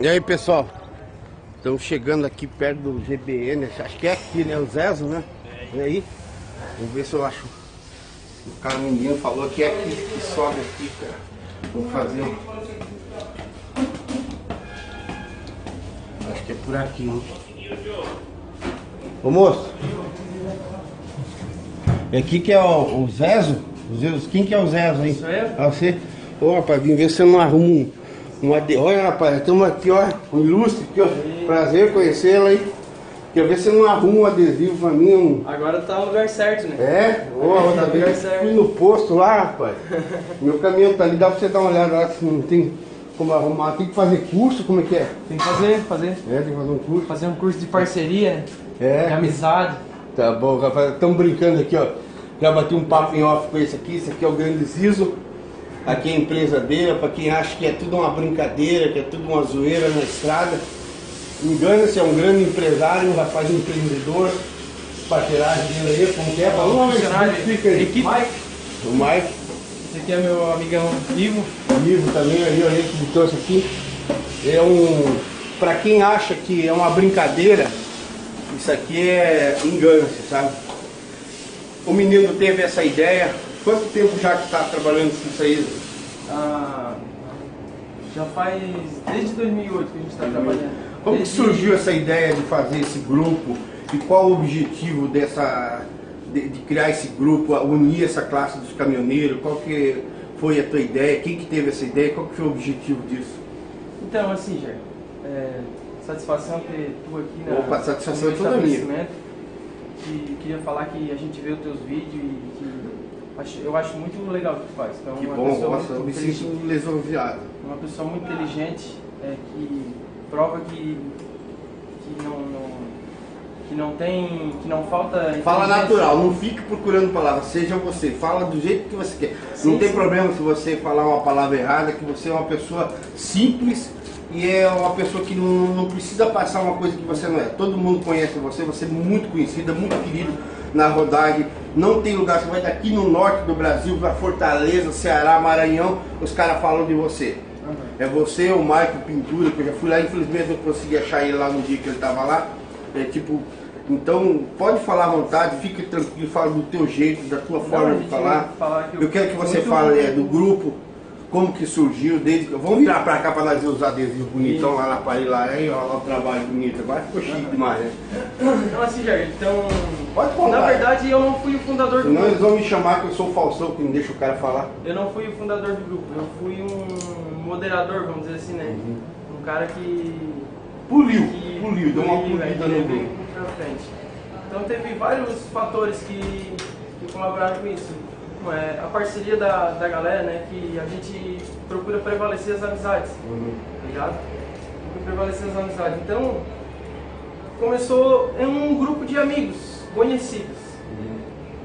E aí pessoal, estamos chegando aqui perto do GBN, acho que é aqui né, o Zezo né? E aí, vamos ver se eu acho. O cara menino falou que é aqui que sobe aqui, cara. Vou fazer. Acho que é por aqui, hein? Ô moço! É aqui que é o, o Zezo? O Zezo? Quem que é o Zezo aí? Sou eu. Ah, você? Ô rapaz, vim ver se eu não arrumo um, um ade... Olha rapaz, estamos aqui, ó, um ilustre aqui, ó. Prazer conhecê-la aí. Quer ver se não arrumo um adesivo pra mim, um. Agora tá no lugar certo, né? É? Ô, Lugar vez certo. fui no posto lá, rapaz. Meu caminhão tá ali, dá pra você dar uma olhada lá se não tem como arrumar. Tem que fazer curso, como é que é? Tem que fazer, fazer. É, tem que fazer um curso. Fazer um curso de parceria, de É. amizade. Tá bom, rapaz. Estamos brincando aqui, ó. Já bati um papo em off com esse aqui. Esse aqui é o grande Zizo. Aqui é a empresa dele, para quem acha que é tudo uma brincadeira, que é tudo uma zoeira na estrada. Engana-se, é um grande empresário, um rapaz empreendedor. Parceiragem dele aí, como que é? Fala, "Ô, Funcionário, explica aí. equipe. O Mike, Esse aqui é meu amigão Ivo. livro também aí, olha que me trouxe aqui. É um. Pra quem acha que é uma brincadeira, isso aqui é engana-se, sabe? O menino teve essa ideia. Quanto tempo já que está trabalhando com isso aí? Ah, já faz desde 2008 que a gente está trabalhando. Como que Desde- surgiu essa ideia de fazer esse grupo e qual o objetivo dessa de, de criar esse grupo, unir essa classe dos caminhoneiros? Qual que foi a tua ideia? Quem que teve essa ideia? Qual que foi o objetivo disso? Então, assim, Jair, é, satisfação ter tu aqui na Opa, satisfação é toda minha. E queria falar que a gente vê os teus vídeos e eu acho muito legal o que faz. Então, Que uma bom, pessoa nossa, eu muito me sinto lisonjeado. uma pessoa muito inteligente é, que prova que, que não, não- que não tem que não falta Fala natural, não fique procurando palavras, seja você, fala do jeito que você quer. não Sim, tem sim. problema se você falar uma palavra errada, que você é uma pessoa simples e é uma pessoa que não, não precisa passar uma coisa que você não é. Todo mundo conhece você, você é muito conhecida, muito querido na rodagem. Não tem lugar, você vai daqui no norte do Brasil, para Fortaleza, Ceará, Maranhão, os caras falam de você. Uhum. É você, o Marco Pintura, que eu já fui lá, infelizmente não consegui achar ele lá no dia que ele estava lá. É tipo, então pode falar à vontade, fique tranquilo, fala do teu jeito, da tua Não, forma a de falar. falar que Eu quero que você fale é, do grupo, como que surgiu, desde que. Vamos virar pra cá pra nós ver os adesivos bonitão lá na parede lá, aí, lá o trabalho bonito. Agora ficou chique demais, né? Então assim, Jair, então Pode contar. na verdade eu não fui o fundador do Senão eles grupo. vão me chamar que eu sou o Faustão, que não deixa o cara falar. Eu não fui o fundador do grupo, eu fui um moderador, vamos dizer assim, né? Um cara que Puliu, que puliu, deu uma puliu, polida né, no grupo. Então teve vários fatores que, que colaboraram com isso. É a parceria da, da galera, né? Que a gente procura prevalecer as amizades, Uhum. tá ligado? Procura prevalecer as amizades. Então começou em um grupo de amigos conhecidos.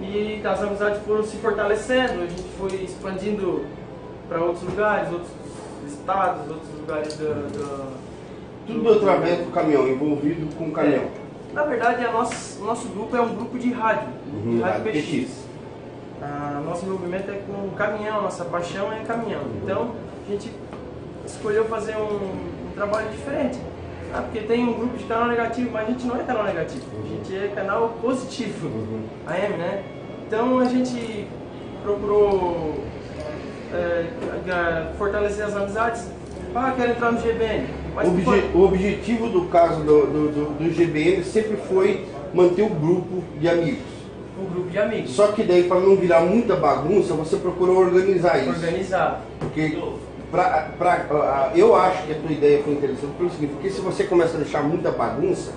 E as amizades foram se fortalecendo, a gente foi expandindo para outros lugares, outros estados, outros lugares da. da- Tudo através do caminhão, envolvido com o caminhão. É. Na verdade, a nossa, o nosso grupo é um grupo de rádio, Uhum, de rádio rádio PX. PX. Ah, nosso envolvimento é com caminhão, nossa paixão é caminhão. Então, a gente escolheu fazer um, um trabalho diferente. Ah, porque tem um grupo de canal negativo, mas a gente não é canal negativo, a gente é canal positivo, Uhum. AM, né? Então a gente procurou é, fortalecer as amizades. Ah, quero entrar no GBN. Obje- foi- o objetivo do caso do, do, do- do GBN sempre foi manter o grupo de amigos. Um grupo de amigos. Só que daí, para não virar muita bagunça, você procurou organizar isso. Organizado. Porque pra, pra, eu acho que a tua ideia foi interessante pelo seguinte, porque se você começa a deixar muita bagunça,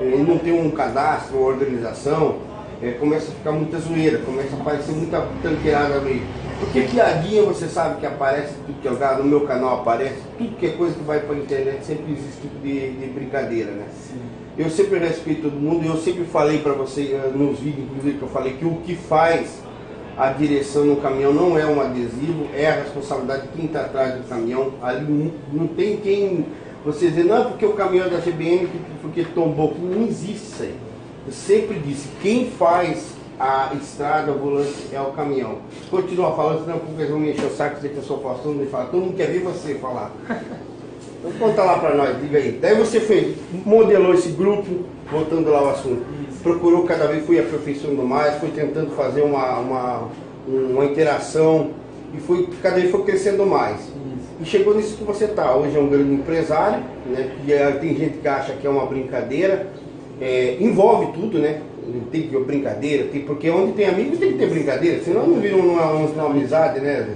eh, e não tem um cadastro, uma organização, eh, começa a ficar muita zoeira, começa a aparecer muita tanqueirada no meio. Porque piadinha você sabe que aparece tudo que é lugar, no meu canal aparece, tudo que é coisa que vai para a internet sempre existe tipo de, de brincadeira, né? Eu sempre respeito todo mundo eu sempre falei para você eh, nos vídeos, inclusive, que eu falei que o que faz a direção no caminhão não é um adesivo, é a responsabilidade de quem está atrás do caminhão. Ali não, não tem quem você dizer, não, porque o caminhão é da GBM, que- porque tombou. Não existe isso aí. Eu sempre disse, quem faz a estrada, o volante é o caminhão. Continua falando, senão porque eles vão me encher o saco, dizer que eu sou não me fala. Todo mundo quer ver você falar. Então conta lá pra nós, diga aí. Daí você fez, modelou esse grupo, voltando lá ao assunto. Isso. Procurou cada vez, foi aperfeiçoando mais, foi tentando fazer uma, uma, uma interação e foi, cada vez foi crescendo mais. Isso. E chegou nisso que você está. Hoje é um grande empresário, né? E é, tem gente que acha que é uma brincadeira. É, envolve tudo, né? Tem que ter brincadeira, tem, porque onde tem amigos tem que ter brincadeira, senão não viram uma, uma amizade, né?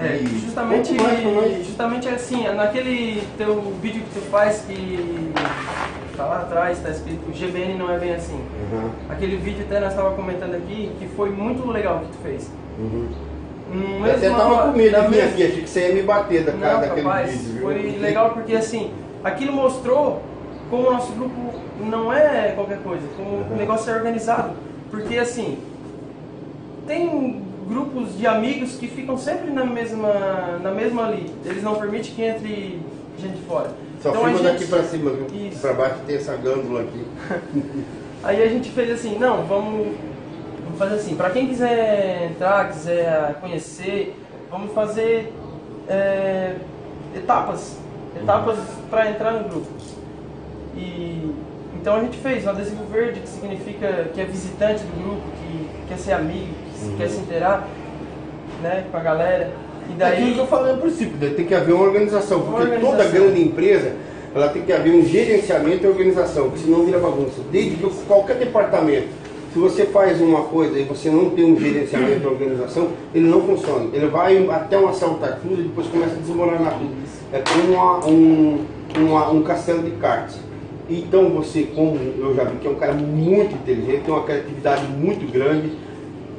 É, E justamente, mais justamente assim, naquele teu vídeo que tu faz que tá lá atrás, tá escrito GBN não é bem assim. Uhum, Aquele vídeo até nós estava comentando aqui que foi muito legal o que tu fez. uhum. Um Eu até tava com medo aqui, achei que você ia me bater da cara Não, daquele rapaz, vídeo, viu? foi legal porque assim, aquilo mostrou como o nosso grupo não é qualquer coisa, como Uhum. o negócio é organizado. Porque assim, tem grupos de amigos que ficam sempre na mesma, na mesma ali. Eles não permitem que entre gente de fora. Só Então, a gente- daqui pra cima, viu? Isso. Pra baixo tem essa gândula aqui. Aí a gente fez assim, não, vamos, vamos fazer assim, para quem quiser entrar, quiser conhecer, vamos fazer é, etapas, etapas para entrar no grupo. E então a gente fez um adesivo verde que significa que é visitante do grupo, que quer ser amigo, que quer se inteirar, né, com a galera. E É aquilo daí que eu falei no princípio, tem que haver uma organização, porque Uma toda organização. grande empresa ela tem que haver um gerenciamento e organização, porque senão vira bagunça. Desde que qualquer departamento, se você faz uma coisa e você não tem um gerenciamento e organização, ele não funciona. Ele vai até uma altura e depois começa a desmoronar tudo. É como uma- um, uma- um castelo de cartas. Então você, como eu já vi que é um cara muito inteligente, tem uma criatividade muito grande,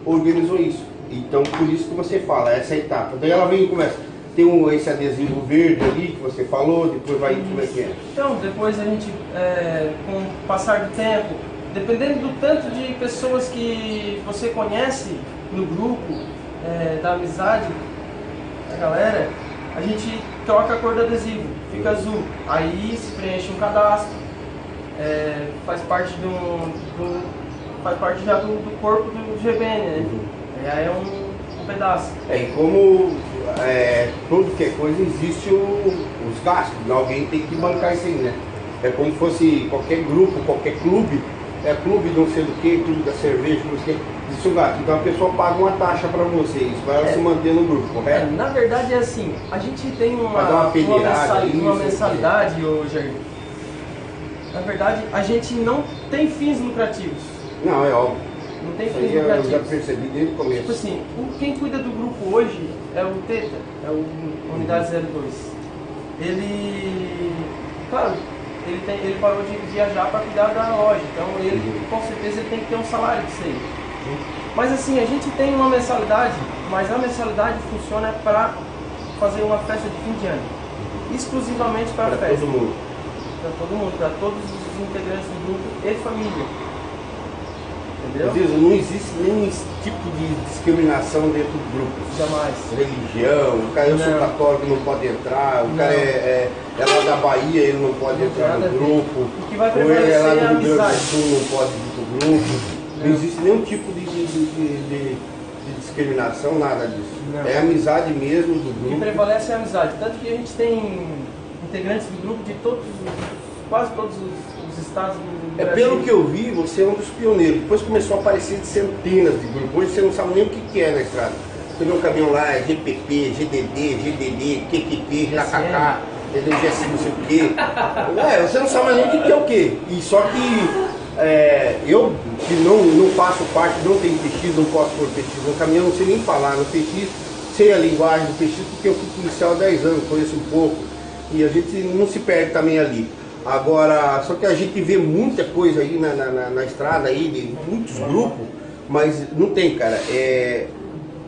organizou isso. Então por isso que você fala, essa etapa. Daí ela vem e começa. Tem um, esse adesivo verde ali que você falou, depois vai como é que é. Então, depois a gente, é, com o passar do tempo, dependendo do tanto de pessoas que você conhece no grupo, é, da amizade, da galera, a gente troca a cor do adesivo, fica azul. Aí se preenche um cadastro, é, faz parte do, do- faz parte já do, do corpo do GBN, né? Aí é um, um pedaço. É, e como é, tudo que é coisa, existe o- os gastos, alguém tem que bancar isso aí, né? É como se fosse qualquer grupo, qualquer clube, é clube de não sei do que, clube da cerveja, não sei o que, existe o gasto. Então a pessoa paga uma taxa para você, isso para É. se manter no grupo, É, correto? na verdade é assim, a gente tem uma, uma uma, peneirada, mensal- isso, uma mensalidade, ô Jair. Na verdade, a gente não tem fins lucrativos. Não, é óbvio. Não tem fins aí eu já lucrativos. percebi desde o Tipo começo. assim, o- quem cuida do grupo hoje é o Teta, é o Unidade 02. Ele, claro, ele, tem, ele parou de viajar para cuidar da loja, então ele Uhum. com certeza ele tem que ter um salário disso aí. Mas assim, a gente tem uma mensalidade, mas a mensalidade funciona para fazer uma festa de fim de ano. Exclusivamente para a festa. todo mundo. Para todo mundo, para todos os integrantes do grupo e família. Entendeu? Não existe nenhum tipo de discriminação dentro do grupo. Jamais. religião, o cara eu sou Não. católico não pode entrar, o Não. cara é, é, é lá da Bahia, ele não pode Não entrar no grupo, O que vai ou ele é lá prevalecer é do Rio Grande do. Sul, não pode ir pro grupo. Não, existe nenhum tipo de, de, de- de- discriminação, nada disso. Não. É amizade mesmo do O que grupo. prevalece é a amizade. Tanto que a gente tem integrantes do grupo de todos, os- quase todos os, os estados do É Brasil. pelo que eu vi, você é um dos pioneiros. Depois começou a aparecer centenas de grupos. Hoje você não sabe nem o que, que é na estrada. Você vê um caminhão lá, é GPP, GDD, GDD, QQP, KKK, entendeu? GS não sei o quê. É, você não sabe nem o que, que é o quê. E só que é, eu, que não, não faço parte, não tenho PX, não posso pôr PX no caminhão, não sei nem falar no PX, sei a linguagem do PX, porque eu fui policial há 10 anos, conheço um pouco. E a gente não se perde também ali. Agora, só que a gente vê muita coisa aí na, na, na- estrada aí, de muitos grupos, mas não tem, cara. É,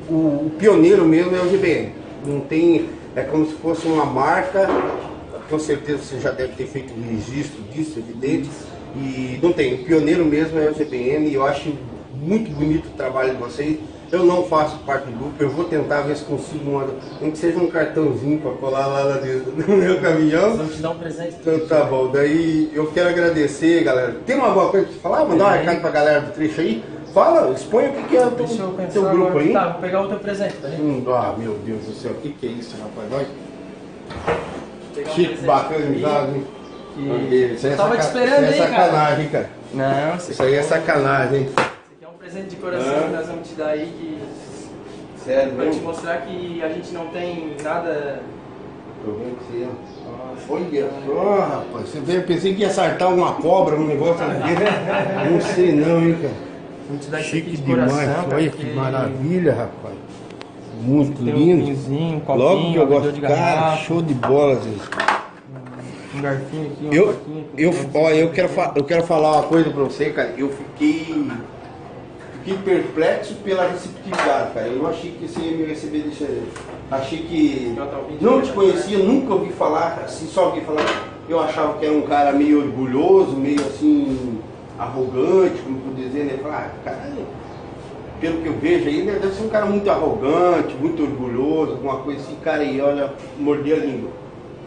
o, o pioneiro mesmo é o GBN. Não tem. É como se fosse uma marca. Com certeza você já deve ter feito um registro disso, evidente. E não tem. O pioneiro mesmo é o GBN e eu acho muito bonito o trabalho de vocês. Eu não faço parte do grupo, eu vou tentar ver se consigo uma, nem que seja um cartãozinho para colar lá, dentro do meu caminhão. Vamos te dar um presente. Então tá bom, daí eu quero agradecer, galera. Tem uma alguma coisa pra falar? Mandar um recado pra galera do trecho aí? Fala, expõe o que, que é o teu, teu grupo agora. aí. Tá, vou pegar o teu presente, tá? Hum, ah, meu Deus do céu, o que, que é isso, rapaz? Olha. um aqui, hein? que Isso aí é tava te esperando isso aí, é cara. sacanagem, cara. Não, Isso aí é sacanagem, hein? Presente de coração Ah. que nós vamos te dar aí, que, Sério, pra te mesmo? mostrar que a gente não tem nada... Tô vendo que você... Olha só, rapaz. Você veio, eu pensei que ia acertar uma cobra no negócio aqui. Não sei não, hein, cara. Vamos te dar Chique de demais. coração, Olha que maravilha, rapaz. Muito um lindo. vinhozinho, um copinho, Logo que eu gosto de cara, show de bola, gente. um garfinho aqui, um Eu, eu, ó, eu quero, eu quero falar uma coisa pra você, cara. Eu fiquei, fiquei perplexo pela receptividade, cara. Eu não achei que você ia me receber desse jeito. Achei que não te conhecia, nunca ouvi falar, assim, só ouvi falar. Eu achava que era um cara meio orgulhoso, meio assim, arrogante, como por dizer, né? Falar, ah, cara, pelo que eu vejo aí, né, deve ser um cara muito arrogante, muito orgulhoso, alguma coisa assim, cara, e olha, mordi a língua.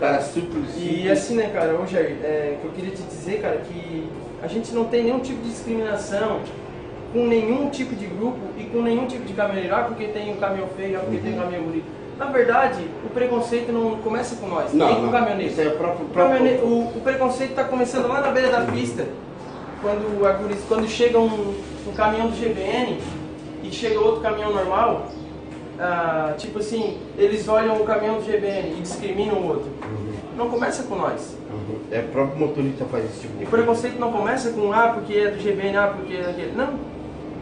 Cara super E assim, né, cara, Jair, é, que eu queria te dizer, cara, que a gente não tem nenhum tipo de discriminação com nenhum tipo de grupo e com nenhum tipo de caminhoneiro, ah, porque tem o caminhão feio, ah, porque tem o caminhão bonito. Na verdade, o preconceito não começa com nós, nem com o caminhoneiro. Isso é próprio, O, próprio... o- o preconceito está começando lá na beira da pista, quando, a quando chega um, um caminhão do GBN e chega outro caminhão normal, ah, tipo assim, eles olham o caminhão do GBN e discriminam o outro. Não começa com nós. Uhum. É o próprio motorista faz esse tipo de E o coisa. preconceito não começa com ah, porque é do GBN, ah, porque é daquele. Não,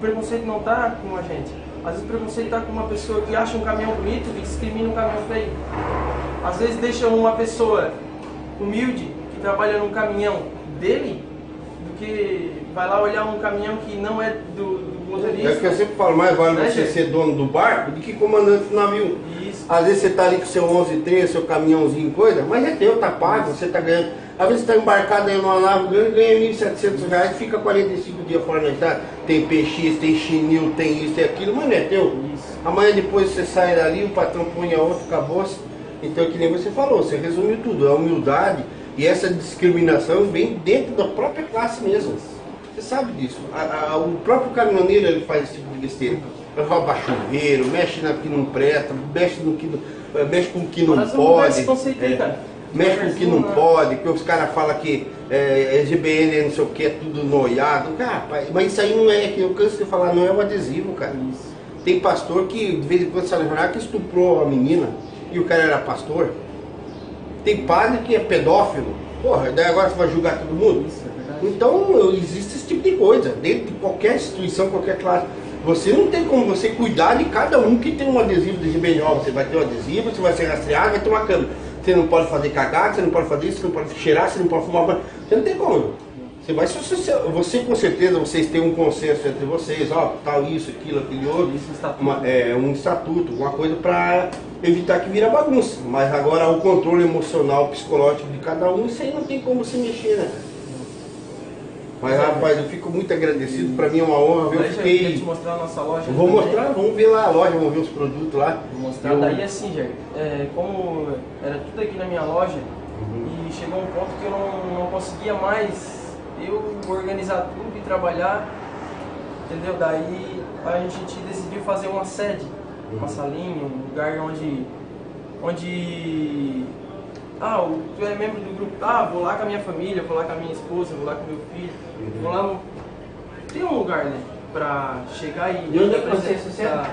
preconceito não está com a gente. Às vezes o preconceito está com uma pessoa que acha um caminhão bonito e discrimina um caminhão feio. Às vezes deixa uma pessoa humilde que trabalha num caminhão dele do que vai lá olhar um caminhão que não é do, do É o que eu motorista. sempre falo, mais vale Né, você gente? ser dono do barco do que comandante do navio. Isso. Às vezes você tá ali com seu 11 13, seu caminhãozinho, coisa, mas é teu, tá pago, você tá ganhando. Às vezes você tá embarcado aí numa nave, ganha, ganha 1.700 reais fica 45 dias fora da estrada. Tem PX, tem chinil, tem isso, tem aquilo, mas não é teu. Isso. Amanhã depois você sai dali, o patrão põe a outro, acabou. Então, que nem você falou, você resumiu tudo. A humildade e essa discriminação vem dentro da própria classe mesmo. Você sabe disso. A- a- o próprio caminhoneiro ele faz esse tipo de besteira. Rouba chuveiro, mexe na que não presta, mexe no que não, mexe com o que não mudar pode. é, cara. Mexe com que não pode, que os caras falam que é, SGBN é não sei o que, é tudo noiado. Cara, pai, mas isso aí não é, que eu canso de falar, não é o adesivo, cara. Isso. Tem pastor que, de vez em quando, sai jornal, que estuprou a menina e o cara era pastor. Tem padre que é pedófilo. Porra, daí agora você vai julgar todo mundo? Isso, é. Então, existe esse tipo de coisa, dentro de qualquer instituição, qualquer classe. Você não tem como você cuidar de cada um que tem um adesivo de GBNO. Você vai ter um adesivo, você vai ser rastreado, vai ter uma câmera. Você não pode fazer cagada, você não pode fazer isso, você não pode cheirar, você não pode fumar. Você não tem como. Você vai, se você, você com certeza, vocês têm um consenso entre vocês, ó, tal, isso, aquilo, aquele outro. Isso, estatuto. Uma- é, um estatuto, uma coisa para evitar que vira bagunça. Mas agora o controle emocional, psicológico de cada um, isso aí não tem como se mexer, né? Mas rapaz, eu fico muito agradecido, para mim é uma honra. Eu Daí já queria te fiquei. mostrar a nossa loja. Eu vou também. mostrar, vamos ver lá a loja, vamos ver os produtos lá. Vou mostrar. Eu- Daí assim, Jair, é, como era tudo aqui na minha loja, Uhum. e chegou um ponto que eu não, não conseguia mais eu organizar tudo e trabalhar, entendeu? Daí a gente decidiu fazer uma sede, uma salinha, um lugar onde. onde. Ah, tu é membro do grupo, ah, vou lá com a minha família, vou lá com a minha esposa, vou lá com o meu filho, vou lá no. Tem um lugar, né? Pra chegar e. E onde é que sede? a-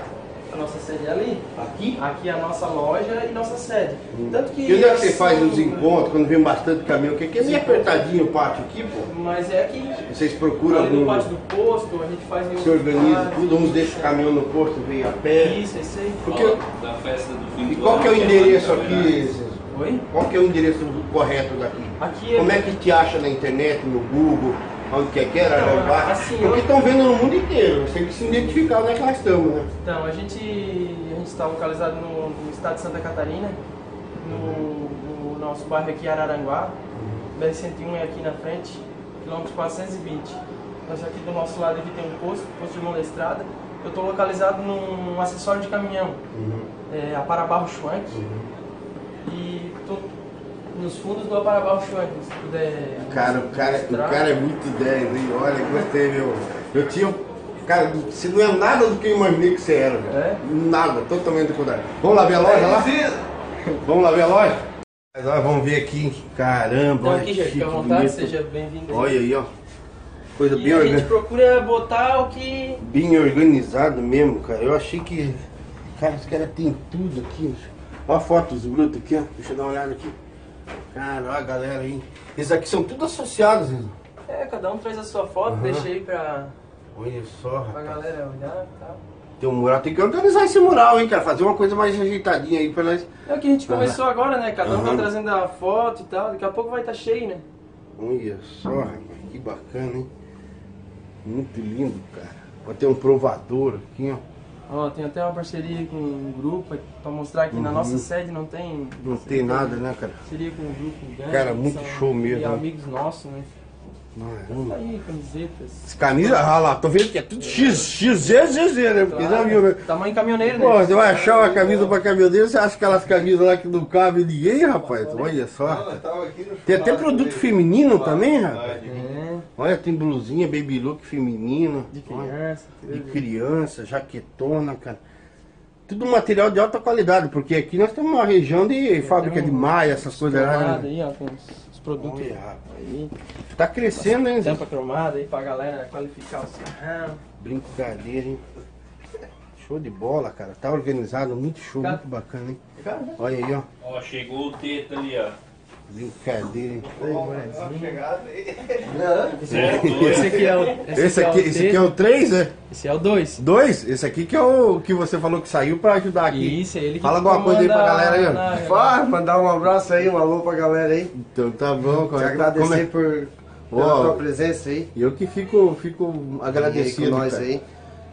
A nossa sede é ali. Aqui? Aqui é a nossa loja e nossa sede. Tanto que. E onde é que você faz os encontros, quando vem bastante caminhão? Que aqui é meio apertadinho o pátio aqui, pô. Mas é aqui. Vocês procuram Ali no algum. pátio do posto, a gente faz em Se organiza lugares. tudo, uns deixam o caminhão no posto, vem a pé. Isso, isso aí. Porque- da festa do fim E qual que é o ano, endereço aqui? Oi? Qual que é o endereço correto daqui? Aqui é. Como é que te acha na internet, no Google, onde quer que era, Não, Araranguá? assim, Porque estão vendo no mundo inteiro, você tem que se identificar onde é que nós estamos, né? Então, a gente a gente está localizado no, no estado de Santa Catarina, no, no nosso bairro aqui Araranguá. BR-101 é aqui na frente, quilômetro 420. Nós aqui do nosso lado aqui tem um posto, posto de mão da estrada. Eu estou localizado num acessório de caminhão, é, a Parabarro Schwank. E tô nos fundos do Aparabarro Schwank, se puder Cara, o cara, o cara é muito 10, hein? Olha, gostei, meu. Eu tinha. Cara, você não é nada do que eu imaginei que você era, velho. É? Nada, totalmente do contrário. Vamos lá ver a loja lá? Vamos lá ver a loja? Mas ó, vamos ver aqui, caramba, Então olha aqui, gente, fica à vontade, bonito. seja bem-vindo. Olha aí, ó. Coisa E bem, a organ... gente procura botar o que. bem organizado mesmo, cara. Eu achei que. Cara, os caras tem tudo aqui. Olha a foto dos brutos aqui, ó. Deixa eu dar uma olhada aqui. Cara, olha a galera aí. Esses aqui são tudo associados, né? É, cada um traz a sua foto, Aham. deixa aí pra, Olha só, pra rapaz. galera olhar e tal. Tem um mural, tem que organizar esse mural, hein, cara. Fazer uma coisa mais ajeitadinha aí pra nós. É o que a gente começou agora, né? Cada um Aham. tá trazendo a foto e tal. Daqui a pouco vai estar cheio, né? Olha só, rapaz, que bacana, hein? Muito lindo, cara. Vai ter um provador aqui, ó. Ó, tem até uma parceria com um grupo pra mostrar que na Uhum. nossa sede não tem. Não tem nada, né, cara? Seria com um grupo grande. Cara, muito show mesmo, E né? amigos nossos, né? Tá aí, camisetas. Camisa, ah lá, tô vendo que é tudo X, XGZ, né? Porque já viu, né? Tamanho caminhoneiro, né? Pô, você vai achar uma camisa pra caminhoneiro, você acha aquelas camisas lá que não cabe ninguém, rapaz? Olha só. Tem até produto feminino também, rapaz. Olha, tem blusinha, baby look feminino. de Olha, criança. De tudo. criança, jaquetona, cara. Tudo material de alta qualidade, porque aqui nós temos uma região de fábrica de malha, essas coisas né? aí, ó, com os, os produtos Olha, aí. Tá crescendo, hein? Zé? Tampa cromada aí pra galera qualificar o sarrão. Brincadeira, hein? Show de bola, cara. Tá organizado, muito show, Cara. muito bacana, hein? Olha aí, ó. Ó, chegou o teto ali, ó. Brincadeira, hein? Esse aqui é o. Esse aqui, é o esse aqui é o 3, né? Esse é o 2. Dois? Esse aqui que é o que você falou que saiu pra ajudar aqui. Isso, é ele que Fala alguma coisa aí pra galera aí, ó. Vai, mandar um abraço aí, um alô pra galera aí. Então tá bom, Te cara. agradecer é- por pela Ó, tua presença aí. Eu que fico, fico Aí agradecido. com nós cara. aí.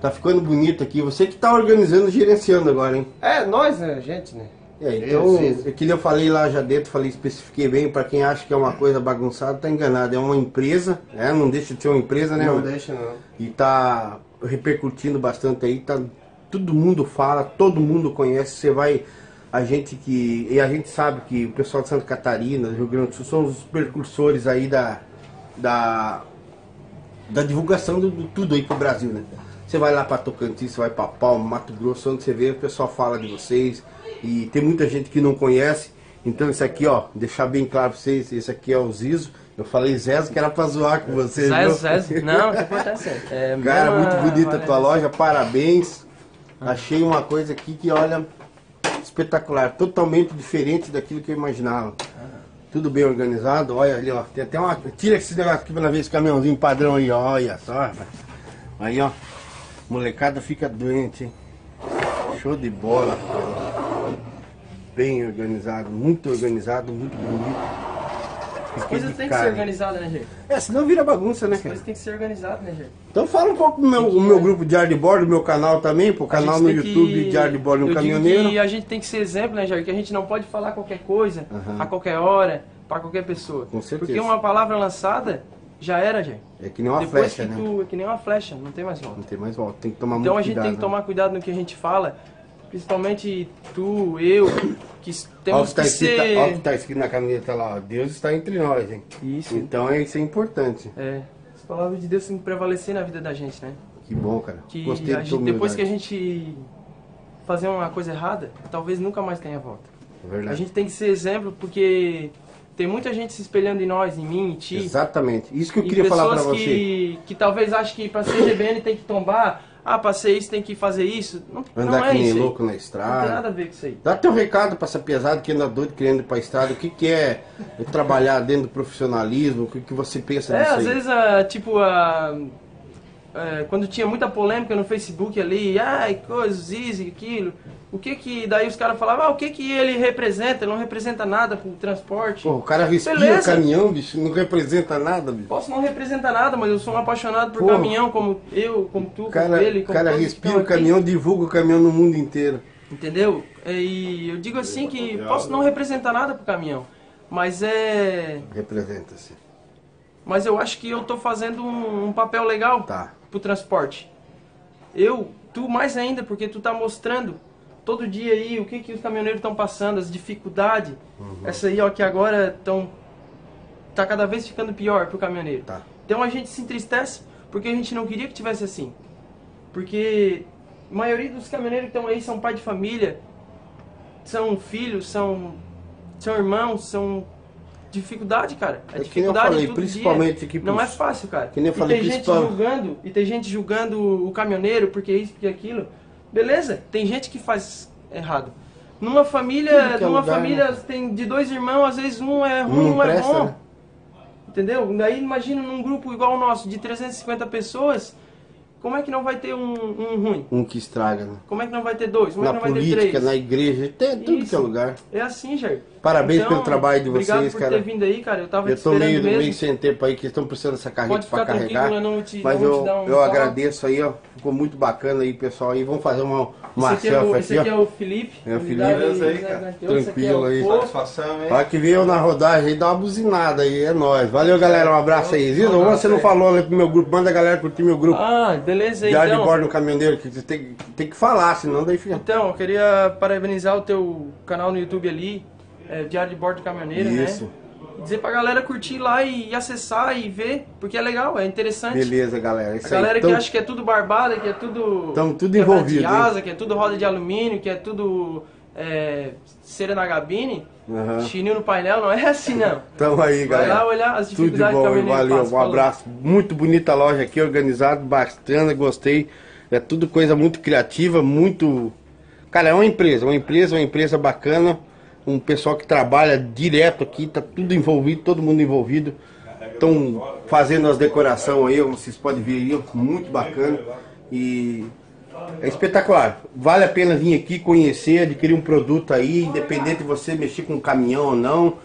Tá ficando bonito aqui. Você que tá organizando, gerenciando agora, hein? É, nós, né, gente, né? É, então, é que eu falei lá já dentro, falei, especifiquei bem, pra quem acha que é uma coisa bagunçada, tá enganado. É uma empresa, né? Não deixa de ser uma empresa, né? Não mano? deixa não. E tá repercutindo bastante aí, tá, todo mundo fala, todo mundo conhece, você vai, a gente que, e a gente sabe que o pessoal de Santa Catarina, do Rio Grande do Sul, são os precursores aí da, da, da divulgação do, do tudo aí pro Brasil, né? Você vai lá pra Tocantins, você vai pra Palma, Mato Grosso, onde você vê, o pessoal fala de vocês, e tem muita gente que não conhece, então isso aqui, ó, deixar bem claro pra vocês, esse aqui é o Zizo, eu falei Zezo que era pra zoar com vocês, viu? Zé. Não, não acontece. É, Cara, mesma- muito bonita a tua loja, parabéns. Achei uma coisa aqui que, olha, espetacular, totalmente diferente daquilo que eu imaginava. Tudo bem organizado, olha ali, ó. Tem até uma. Tira esse negócio aqui ver esse caminhãozinho padrão aí, olha só. Aí, ó. Molecada fica doente, hein? Show de bola. Bem organizado, muito organizado, muito bonito. As coisas têm que ser organizadas, né, gente? É, senão vira bagunça, né, As coisas têm que ser organizadas, né, gente? Então fala um pouco do meu, o meu grupo de hardboard, do meu canal também, pro A canal gente no tem que- YouTube de hardboard no digo caminhoneiro. que a gente tem que ser exemplo, né, Jair? Que a gente não pode falar qualquer coisa, Aham. a qualquer hora, pra qualquer pessoa. Com certeza. Porque uma palavra lançada já era, Jair. É que nem uma Depois flecha, né? tu, é que nem uma flecha, não tem mais volta. Não tem mais volta, tem que tomar Então a muito gente cuidado. tem que né? tomar cuidado no que a gente fala, principalmente tu, eu, que temos que tá que ser... olha o que tá escrito na camiseta lá, ó. Deus está entre nós, hein? Isso. Então isso é importante. É, as palavras de Deus têm que prevalecer na vida da gente, né? Que bom, cara. Que Gostei a de gente, depois que a gente fazer uma coisa errada, talvez nunca mais tenha volta. É verdade. A gente tem que ser exemplo porque tem muita gente se espelhando em nós, em mim, em ti. Exatamente. Isso que eu queria falar pra pessoas você. que, que talvez achem que pra ser GBN tem que tombar, ah, pra ser isso tem que fazer isso. Não, Andar não é que nem isso aí. louco na Não tem estrada. nada a ver com isso aí. Dá teu recado pra essa pesada que anda doido querendo ir pra estrada. O que, que é trabalhar dentro do profissionalismo? O que, que você pensa É, disso às aí? vezes, ah, tipo, ah, é, quando tinha muita polêmica no Facebook ali, ai, coisas, isso e aquilo, o que que, daí os caras falavam, ah, o que que ele representa? Ele não representa nada pro transporte. Pô, o cara respira Beleza. caminhão, bicho, não representa nada, bicho. Posso não representar nada, mas eu sou um apaixonado por Pô. caminhão, como eu, como tu, O como cara, ele, o como cara todos que respira o aqui. caminhão, divulga o caminhão no mundo inteiro. Entendeu? E eu digo assim que posso não representar nada pro caminhão, mas é, Representa-se. Mas eu acho que eu tô fazendo um, um papel legal Tá. pro transporte. Eu, tu mais ainda, porque tu tá mostrando todo dia aí o que que os caminhoneiros estão passando, as dificuldades. Uhum. Essa aí, ó, que agora estão tá cada vez ficando pior pro caminhoneiro. Tá. Então a gente se entristece porque a gente não queria que tivesse assim. Porque a maioria dos caminhoneiros que estão aí são pai de família, são filhos, são são irmãos, são dificuldade, cara. É, É que dificuldade falei, principalmente dia. aqui Não é fácil, cara. que nem eu e falei, tem gente principal- julgando, e tem gente julgando o caminhoneiro porque isso, porque aquilo. Beleza, tem gente que faz errado. Numa família, que é numa lugar, família né? tem de dois irmãos, às vezes um é ruim, não um é bom. né? Entendeu? Daí imagina num grupo igual o nosso, de 350 pessoas, como é que não vai ter um, um ruim? Um que estraga, né? Como é que não vai ter dois? Como é Na que não vai ter política, três? na igreja, tem tudo que é Isso. lugar. É assim, Jair. Parabéns pelo trabalho de obrigado vocês, por cara. ter vindo aí, cara. Eu tava Eu te tô esperando meio, mesmo. meio sem tempo aí, que estão precisando dessa carreta pra ficar carregar. tranquilo, eu não te- mas eu, te dar um eu agradeço aí, ó. Ficou muito bacana aí, pessoal. aí vamos fazer uma, uma esse aqui, é o, selfie esse aqui, aqui é o Felipe. É o Felipe. Beleza aí, cara. 098, esse aqui é o Tranquilo aí. Satisfação, hein? Olha que veio na rodagem aí, dá uma buzinada aí, é nóis. Valeu, galera, um abraço aí. Zizo, você não falou ali pro meu grupo, manda a galera curtir meu grupo. Ah, beleza aí, de então. bordo no caminhoneiro, que você tem, tem que falar, senão daí fica... Então, eu queria parabenizar o teu canal no YouTube ali, é, Diário de Bordo Caminhoneiro, Isso. né? Dizer pra galera curtir lá e, e acessar e ver, porque é legal, é interessante. Beleza, galera. A Isso galera aí. que Tamo- acha que é tudo barbada, que é tudo. Tamo tudo quebrado envolvido, hein? asa, que é tudo roda de alumínio, que é tudo é, cera na gabine, Aham. chinil no painel, não é assim não. Tamo aí, Vai galera. lá olhar as Tudo de dificuldades bom, que valeu, passa. um Falou. abraço. Muito bonita a loja aqui, organizado, bastante, gostei. É tudo coisa muito criativa, muito. Cara, é uma empresa, uma empresa, uma empresa bacana. Um pessoal que trabalha direto aqui, tá tudo envolvido, todo mundo envolvido. Estão fazendo as decorações aí, vocês podem ver aí, muito bacana. E é espetacular. Vale a pena vir aqui conhecer, adquirir um produto aí, independente de você mexer com caminhão ou não,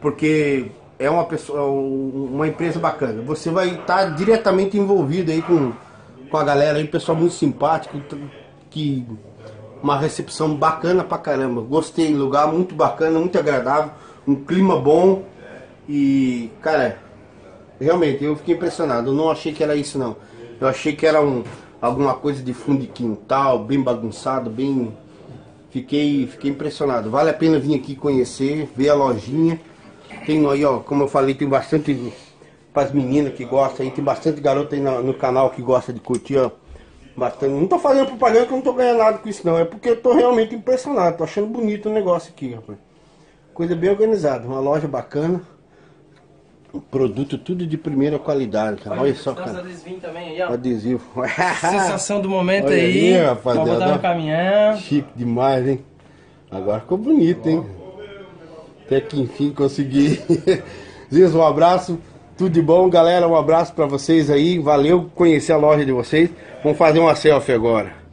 porque é uma pessoa, um- uma empresa bacana. Você vai estar diretamente envolvido aí com, com a galera aí, pessoal muito simpático, que uma recepção bacana pra caramba. Gostei, lugar muito bacana, muito agradável, um clima bom e, cara, realmente eu fiquei impressionado. Eu não achei que era isso não. Eu achei que era um alguma coisa de fundo de quintal, bem bagunçado, bem Fiquei, fiquei impressionado. Vale a pena vir aqui conhecer, ver a lojinha. Tem aí, ó, como eu falei, tem bastante para as meninas que gostam aí, tem bastante garota aí no, no canal que gosta de curtir, ó. Bastante. Não tô fazendo propaganda que eu não tô ganhando nada com isso não, é porque eu tô realmente impressionado, tô achando bonito o negócio aqui, rapaz. Coisa bem organizada, uma loja bacana. Um produto tudo de primeira qualidade, cara. Olha só, Nossa, cara. adesivinho também aí, ó. Adesivo. Sensação do momento Olha aí. aí, rapaziada. Pra botar no caminhão. Chique demais, hein? Agora ficou bonito, hein? Até que enfim consegui. Ziz, um abraço. Tudo de bom, galera. Um abraço pra vocês aí. Valeu conhecer a loja de vocês. Vamos fazer uma selfie agora.